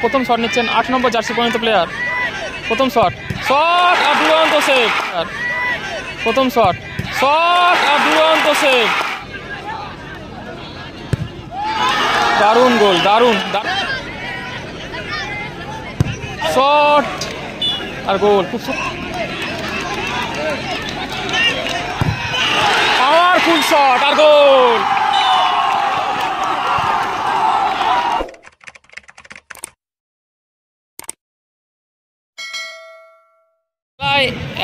প্রথম শট নিচ্ছেন আট নম্বর জার্সি পরিণত প্লেয়ার প্রথম শট। শট আর দুরন্ত সেভ। প্রথম শট। শট আর দুরন্ত সেভ। দারুণ গোল, দারুণ শট আর গোল। খুব পাওয়ারফুল শট আর গোল।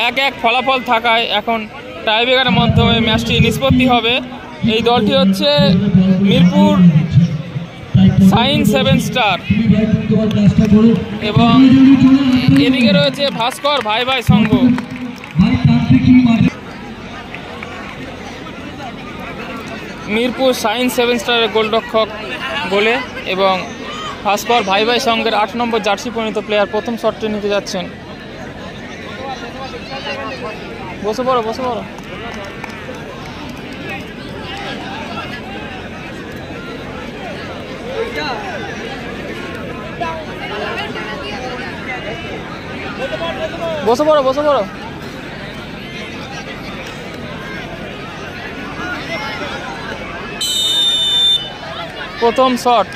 এক এক ফলাফল থাকায় এখন টাইব্রেকারের মাধ্যমে ম্যাচটি নিষ্পত্তি হবে। এই দলটি হচ্ছে মিরপুর সাইন সেভেন স্টার। এবং এদিকে রয়েছে ভাস্কর ভাই ভাই সংঘ। মিরপুর সাইন সেভেন স্টারের গোলরক্ষক বলে এবং ভাস্কর ভাই ভাই সংঘের আট নম্বর জার্সি পরিণত প্লেয়ার প্রথম শটটি নিতে যাচ্ছেন। বসে পড়ো বসে পড়ো। বসে পড়ো বসে পড়ো। প্রথম শট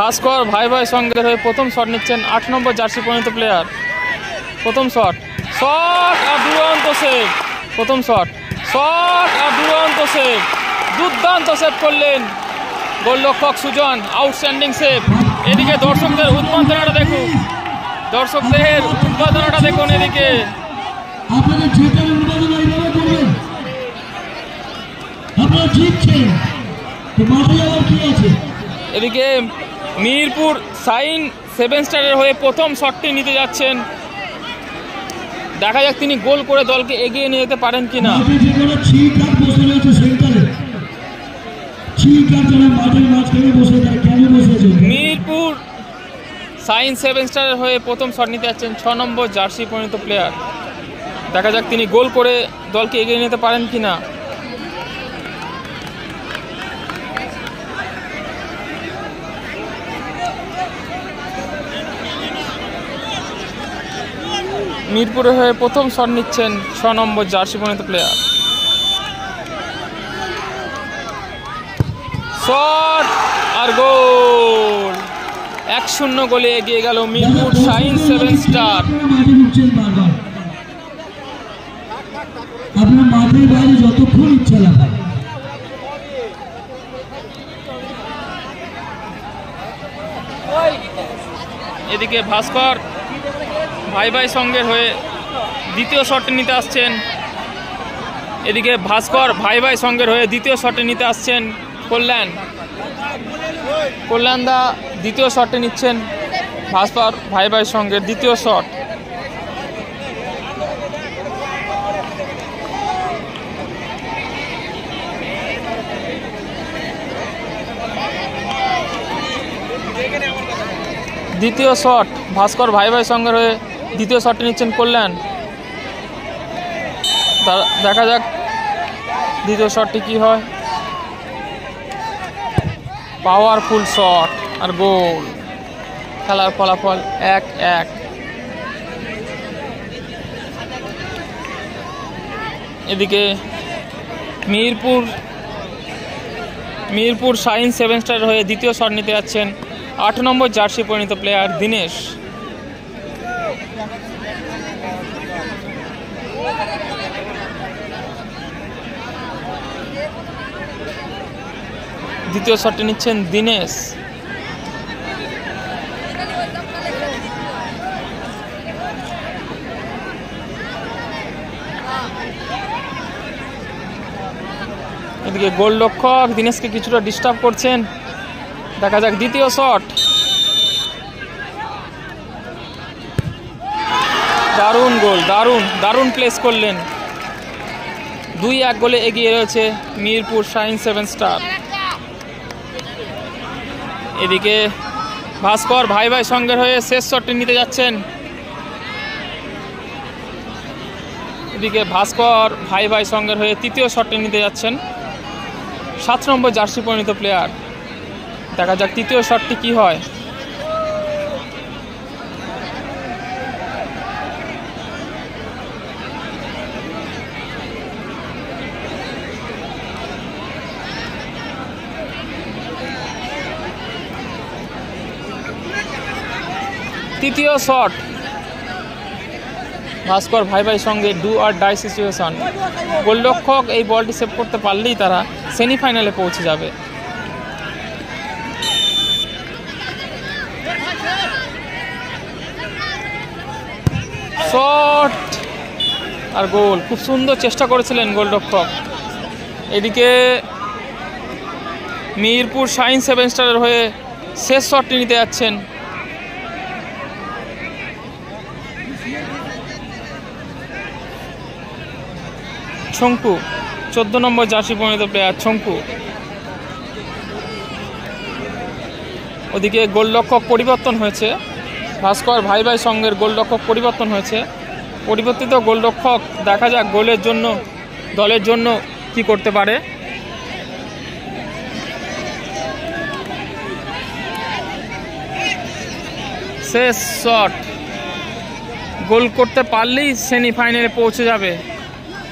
ভাস্কর ভাই ভাই সঙ্গে হয়ে প্রথম শট নিচ্ছেন আট নম্বর জার্সি পরিণত প্লেয়ার প্রথম শট। শট আর দুরন্ত সেভ প্রথম শট। শট আর দুরন্ত সেভ দুর্দান্ত সেভ করলেন গোলরক্ষক সুজন। আউটস্ট্যান্ডিং সেভ এদিকে দর্শকদের উন্মাদনাটা দেখুন। দর্শকদের উন্মাদনাটা দেখুন এদিকে। এদিকে মিরপুর সাইন সেভেন স্টারের হয়ে প্রথম শটটি নিতে যাচ্ছেন। দেখা যাক তিনি গোল করে দলকে এগিয়ে নিয়ে যেতে পারেন কিনা। মিরপুর সাইন সেভেন স্টারের হয়ে প্রথম শট নিতে যাচ্ছেন ছ নম্বর জার্সি পরিণত প্লেয়ার দেখা যাক তিনি গোল করে দলকে এগিয়ে নিতে পারেন কিনা। মিরপুরের হয়ে প্রথম শট নিচ্ছেন ছ নম্বর জার্সি পরিণত প্লেয়ার শট আর গোল। এক শূন্য গোলে এগিয়ে গেল মিরপুর সাইন সেভেন স্টার। আপনার মাঠের বাইরে যতক্ষণ ইচ্ছা লাগায় এদিকে ভাস্কর ভাই ভাই সঙ্গের হয়ে দ্বিতীয় শটে নিতে আসছেন। এদিকে ভাস্কর ভাই ভাই সঙ্গের হয়ে দ্বিতীয় শটে নিতে আসছেন কল্যাণ। কল্যাণ দা দ্বিতীয় শটে নিচ্ছেন ভাস্কর ভাই ভাই সঙ্গের দ্বিতীয় শট দ্বিতীয় শট ভাস্কর ভাই ভাই সঙ্গের হয়ে দ্বিতীয় শটটি নিচ্ছেন কল্যাণ। দেখা যাক দ্বিতীয় শটটি কি হয়। পাওয়ারফুল শট আর গোল। খেলার ফলাফল এক এক। এদিকে Mirpur Mirpur sign seven star হয়ে দ্বিতীয় শট নিতে যাচ্ছেন আট নম্বর জার্সি পরিণত প্লেয়ার দিনেশ। দ্বিতীয় শটটি নিচ্ছেন দীনেশ। এদিকে গোল গোলরক্ষক দীনেশকে কিছুটা ডিস্টার্ব করছেন। দেখা যাক দ্বিতীয় শট। দারুণ গোল, দারুণ দারুণ প্লেস করলেন। দুই এক গোলে এগিয়ে রয়েছে মিরপুর শাইন সেভেন স্টার। এদিকে ভাস্কর ভাই ভাই সঙ্গের হয়ে শেষ শটটি নিতে যাচ্ছেন। এদিকে ভাস্কর ভাই ভাই সঙ্গের হয়ে তৃতীয় শটটি নিতে যাচ্ছেন। সাত নম্বর জার্সি পরিণত প্লেয়ার দেখা যাক তৃতীয় শটটি কি হয়। তৃতীয় শট। ভাস্কর ভাই ভাই সঙ্গে ডু আর ডাই সিচুয়েশন গোলরক্ষক এই বলটি সেভ করতে পারলেই তারা সেমিফাইনালে পৌঁছে যাবে। শট আর গোল। খুব সুন্দর চেষ্টা করেছিলেন গোলরক্ষক। এদিকে মিরপুর শাইন সেভেন স্টারের হয়ে শেষ শটটি নিতে যাচ্ছেন ছঙ্কু চোদ্দ নম্বর জার্সি পরিণত প্লেয়ার ছঙ্কু ওদিকে গোলরক্ষক পরিবর্তন হয়েছে। ভাস্কর ভাই ভাই সঙ্গের গোলরক্ষক পরিবর্তন হয়েছে। পরিবর্তিত গোলরক্ষক, দেখা যাক গোলের জন্য, দলের জন্য কি করতে পারে। শেষ শট। গোল করতে পারলেই সেমিফাইনালে পৌঁছে যাবে।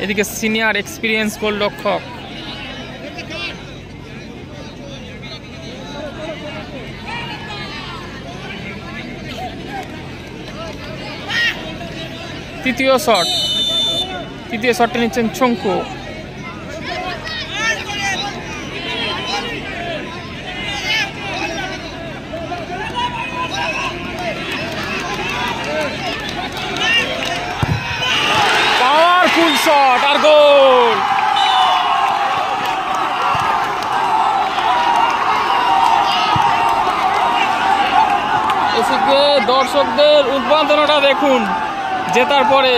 এদিকে সিনিয়র এক্সপিরিয়েন্স গোলরক্ষক। তৃতীয় শট। তৃতীয় শটটি নিচ্ছেন ছঙ্কু। পাওয়ারফুল শট আর গোল। দর্শকদের উদ্বোধনটা দেখুন জেতার পরে।